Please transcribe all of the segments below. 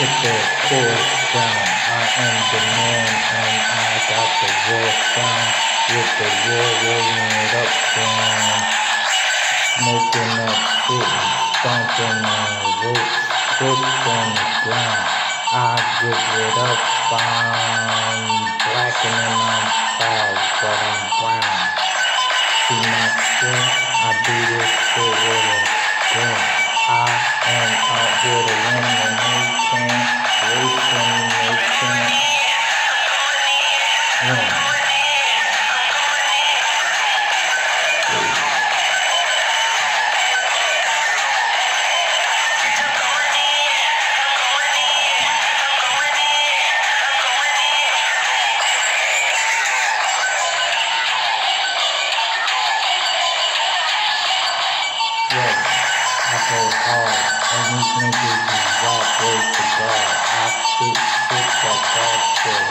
put the chorus down. I am the man and I got the raw sound with the raw rolling it up and smoking up shit stomping on ropes, foot on the ground. I give it up, I'm black and I'm proud, but I'm brown. See my skin, I do this shit with a grin. I am out here to win and can't race. Yes, I go hard, and these niggas is rock way to God. I spit shit like dog shit.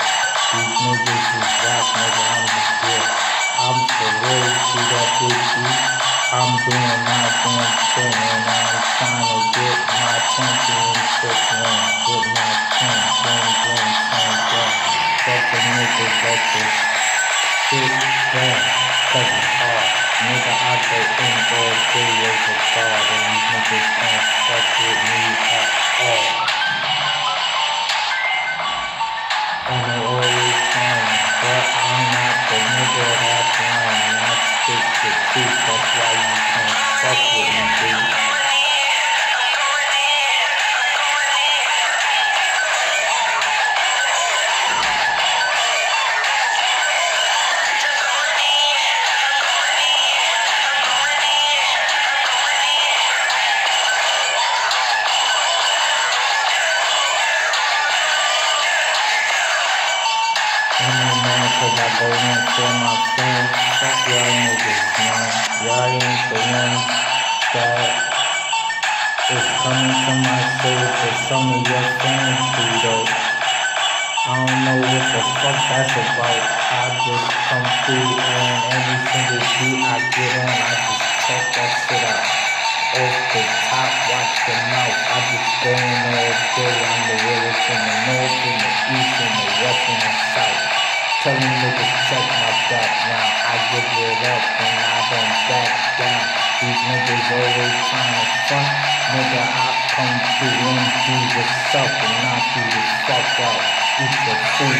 These niggas is rap, nigga, I'm the. I'm for real, see that beat? I'm doing my damn thing, and I'm trying to get my championship ring. Get my king, bling, bling, turn down. Fuck the niggas, let this shit down, cause it's hard. Nigga, as a god, and these niggas can't fuck with me at all. And they always saying, but I'm not the nigga that's lying, I stick to truth, that's why you can't fuck with me, dude. Cause I go in for my friends. Fuck y'all niggas, man. Y'all ain't the ones that is coming to my soul some of your fans do though. I don't know what the fuck that's about. I just come through and every single beat I get on, I just check that shit out. Off the top, watch the mouth. I just go in all day. I'm the realest in the north, in the east, in the west, and the south. Tell them niggas check my now. I give it up and I don't back down. These niggas always trying to front. Nigga, I come to do what's up and not do the fuck out. Eat the food,